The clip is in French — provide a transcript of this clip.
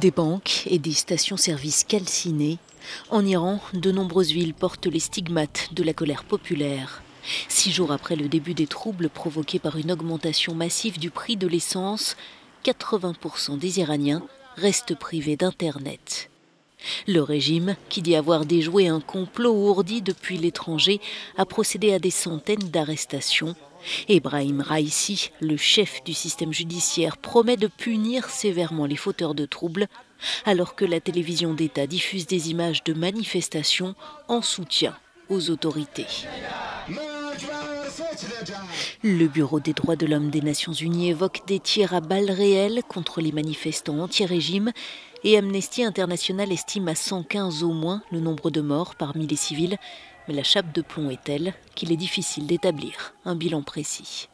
Des banques et des stations-service calcinées, en Iran, de nombreuses villes portent les stigmates de la colère populaire. Six jours après le début des troubles provoqués par une augmentation massive du prix de l'essence, 80% des Iraniens restent privés d'Internet. Le régime, qui dit avoir déjoué un complot ourdi depuis l'étranger, a procédé à des centaines d'arrestations. Ebrahim Raisi, le chef du système judiciaire, promet de punir sévèrement les fauteurs de troubles, alors que la télévision d'État diffuse des images de manifestations en soutien aux autorités. Le Bureau des droits de l'homme des Nations Unies évoque des tirs à balles réelles contre les manifestants anti-régime et Amnesty International estime à 115 au moins le nombre de morts parmi les civils. Mais la chape de plomb est telle qu'il est difficile d'établir un bilan précis.